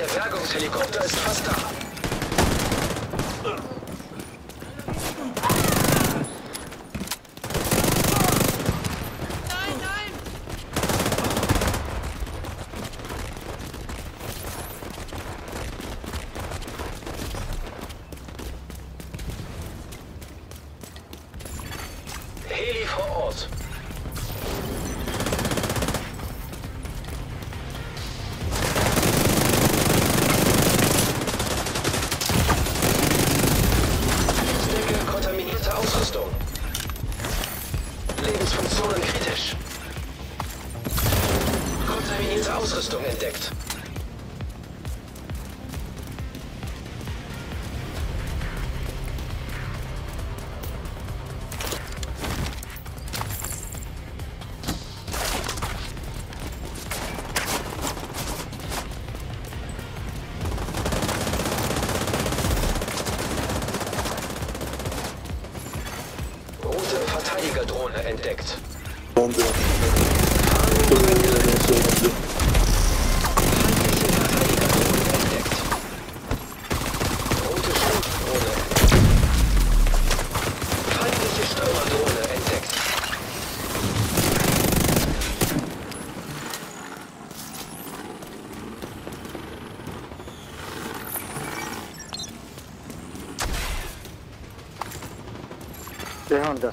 Der Bergungshelikopter ist fast da. Nein, nein! Heli vor Ort.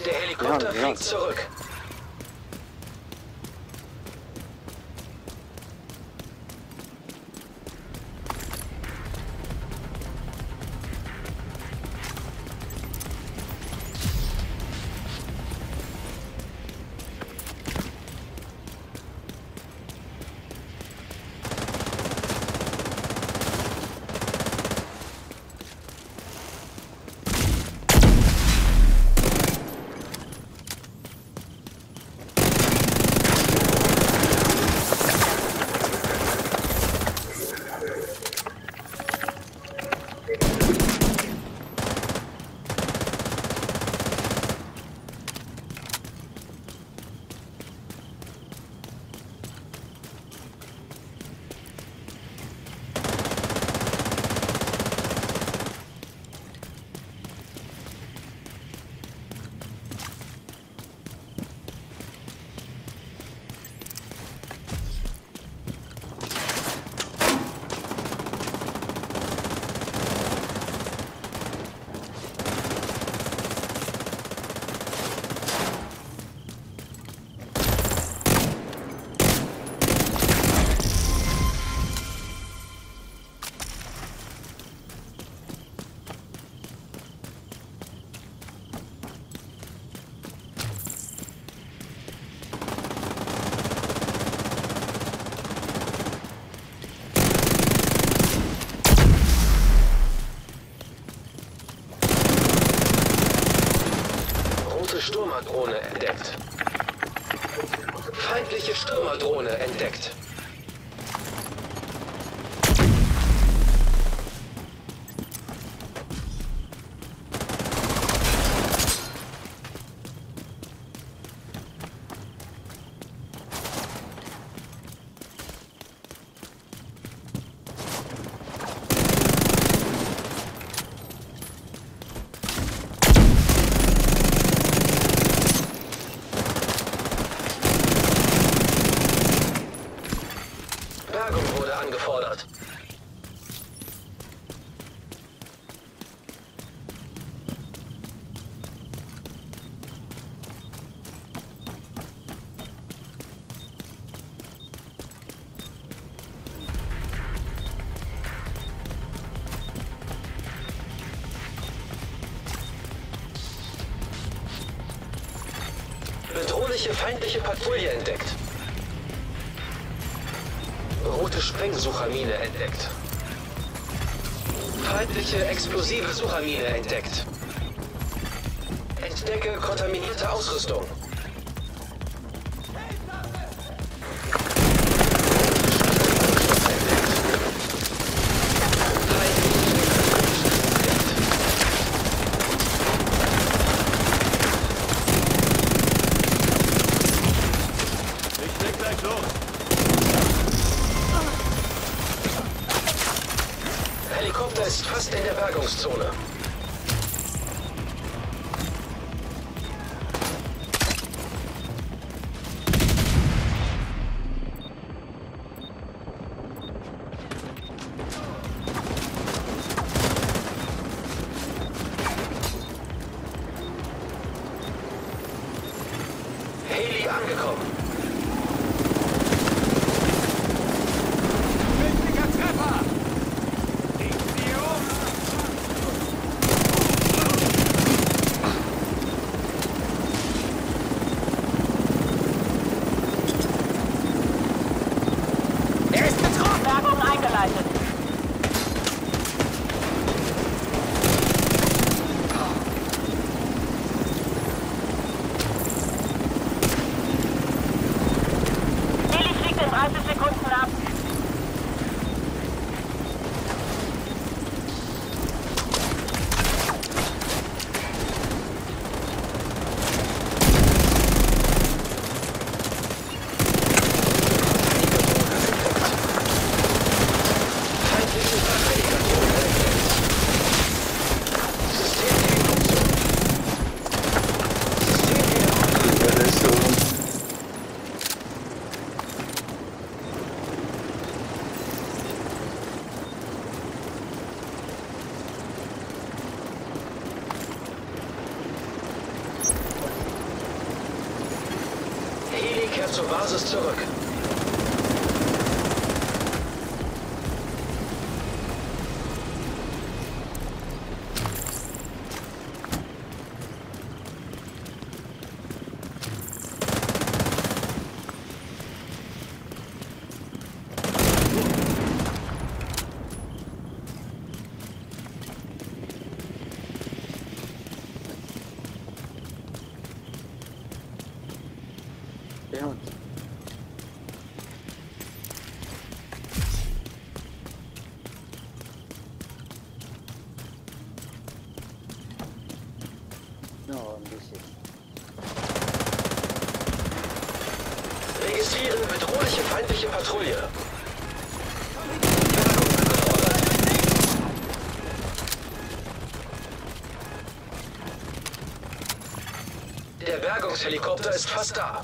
Der Helikopter hören. fliegt zurück. Stürmerdrohne entdeckt. Feindliche Stürmerdrohne entdeckt. Bedrohliche feindliche Patrouille entdeckt. Rote Sprengsuchermine entdeckt. Feindliche explosive Suchermine entdeckt. Entdecke kontaminierte Ausrüstung. Fast Registrieren bedrohliche feindliche Patrouille. Der Bergungshelikopter ist fast da.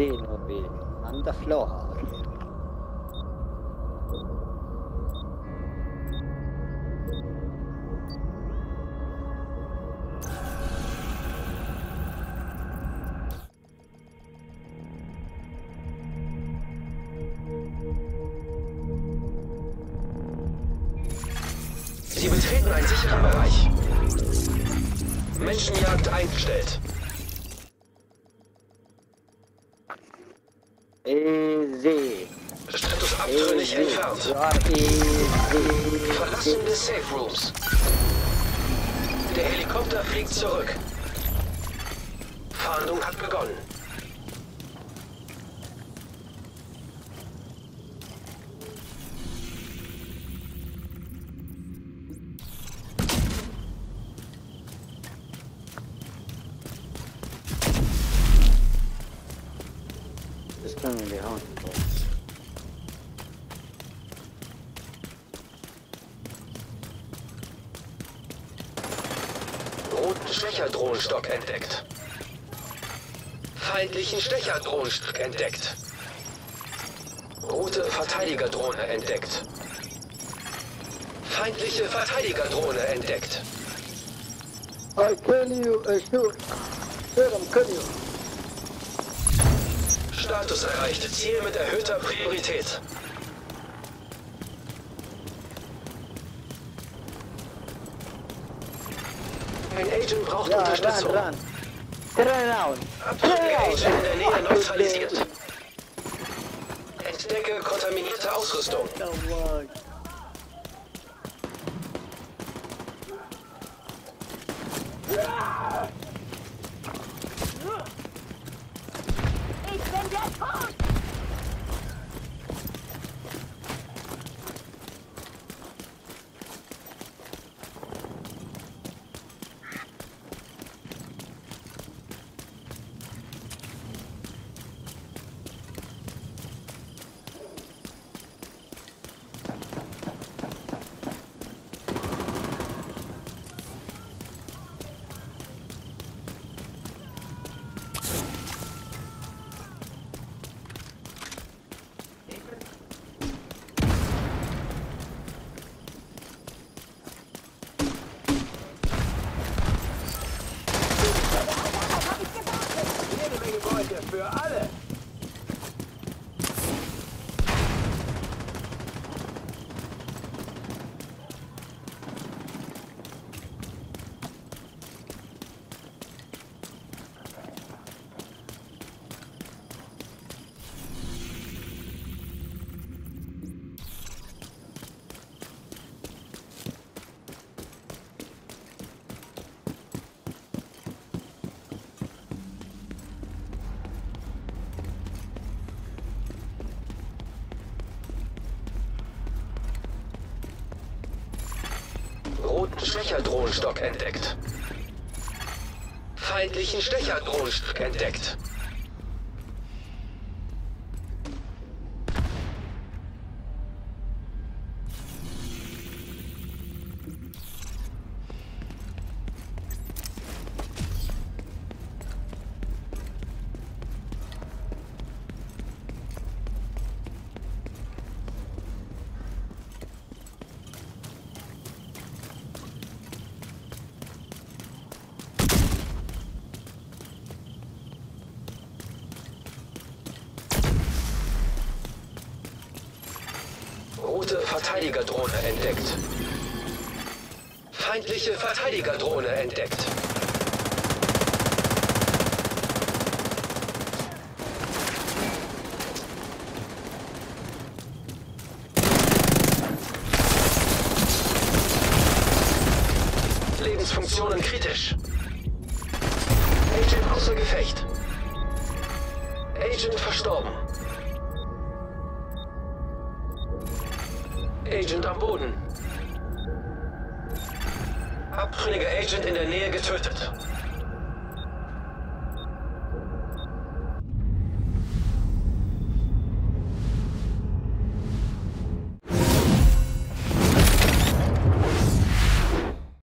Ey, Seenobil. On the floor. Sie betreten einen sicheren Bereich. Menschenjagd eingestellt. Easy. Status abtrünnig Easy. entfernt. You are easy. Verlassen des Safe Rooms. Der Helikopter fliegt zurück. Fahndung hat begonnen. Roten Stecherdrohnenstock entdeckt. Feindlichen Stecherdrohnenstock entdeckt. Rote Verteidigerdrohne entdeckt. Feindliche Verteidigerdrohne entdeckt. I kill you, shoot. Him, kill you. Status erreicht. Ziel mit erhöhter Priorität. Ein Agent braucht Ja, run, Unterstützung. run. Turn Abtrünnige around. Agent in der Nähe neutralisiert. Entdecke kontaminierte Ausrüstung. Come Stecherdrohnenstock entdeckt. Feindlichen Stecherdrohnenstock entdeckt. Rote Verteidigerdrohne entdeckt. Feindliche Verteidigerdrohne entdeckt. Lebensfunktionen kritisch. Agent außer Gefecht. Agent verstorben. Agent am Boden. Abtrünniger Agent in der Nähe getötet.